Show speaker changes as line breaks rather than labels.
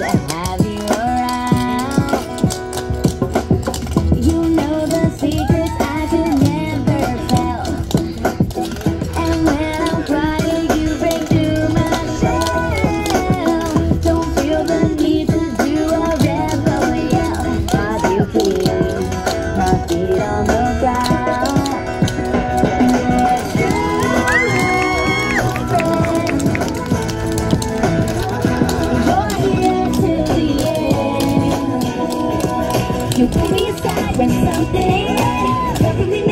Wow. You told me a sad when something ain't right.